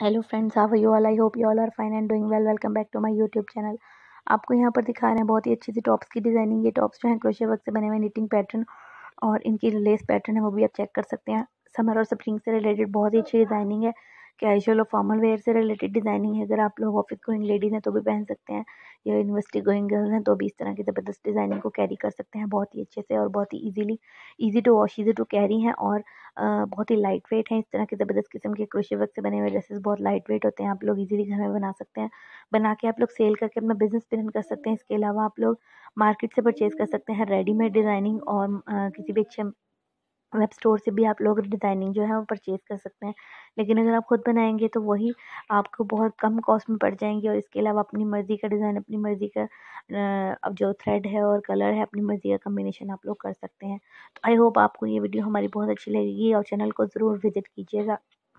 Hello friends how you all I hope you all are fine and doing well welcome back to my YouTube channel आपको यहाँ पर दिखा रहे हैं बहुत ही अच्छी सी टॉप्स की डिज़ाइनिंग ये टॉप्स जो हैं क्रोशिया वर्क से बने हुए नीटिंग पैटर्न और इनकी लेस पैटर्न है, वो भी आप चेक कर सकते हैं. समर और स्प्रिंग से रिलेटेड बहुत ही अच्छी डिज़ाइनिंग है. कैजुअल और फॉर्मल वेयर से रिलेटेड डिज़ाइनिंग है। अगर आप लोग ऑफ़िस गोइंग लेडीज़ हैं तो भी पहन सकते हैं, या यूनिवर्सिटी गोइंग गर्ल्स हैं तो भी इस तरह की ज़बरदस्त डिज़ाइनिंग को कैरी कर सकते हैं बहुत ही अच्छे से और बहुत ही easily easy to wash easy to carry हैं और बहुत ही लाइट वेट हैं। इस तरह के ज़बरदस्त किस्म के क्रोशे वर्क से बने हुए ड्रेसेस बहुत लाइट वेट होते हैं। आप लोग इजीली घर में बना सकते हैं। बना के आप लोग सेल करके अपना बिज़नेस रन कर सकते हैं। इसके अलावा आप लोग मार्केट से परचेज़ कर सकते हैं। रेडीमेड डिज़ाइनिंग और किसी भी अच्छे वेब स्टोर से भी आप लोग डिज़ाइनिंग जो है वो परचेज़ कर सकते हैं। लेकिन अगर आप खुद बनाएँगे तो वही आपको बहुत कम कॉस्ट में पड़ जाएँगे और इसके अलावा अपनी मर्ज़ी का डिज़ाइन अपनी मर्ज़ी का अब जो थ्रेड है और कलर है, अपनी मर्ज़ी का कम्बिनेशन आप लोग कर सकते हैं। तो आई होप आपको ये वीडियो हमारी बहुत अच्छी लगेगी और चैनल को ज़रूर विज़िट कीजिएगा।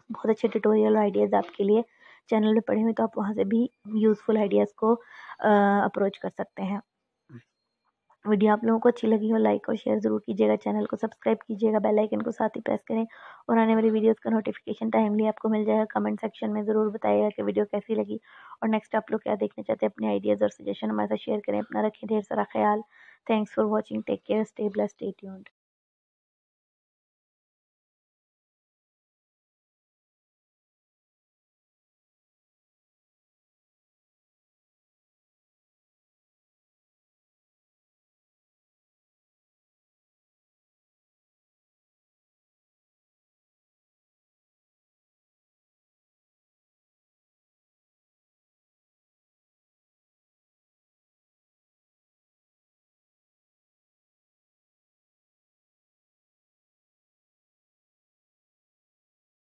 बहुत अच्छे ट्यूटोरियल आइडियाज़ आपके लिए। चैनल में पढ़े हुए तो आप वहाँ से भी यूज़फुल आइडियाज़ को अप्रोच कर सकते हैं। वीडियो आप लोगों को अच्छी लगी हो लाइक और शेयर ज़रूर कीजिएगा चैनल को सब्सक्राइब कीजिएगा बेल आइकन को साथ ही प्रेस करें और आने वाली वीडियोस का नोटिफिकेशन टाइमली आपको मिल जाएगा। कमेंट सेक्शन में ज़रूर बताइएगा कि वीडियो कैसी लगी और नेक्स्ट आप लोग क्या देखना चाहते हैं, अपने आइडियाज़ और सजेशन हमारे साथ शेयर करें, अपना रखें ढेर सारा ख्याल। Thanks for watching take care stay bless stay tuned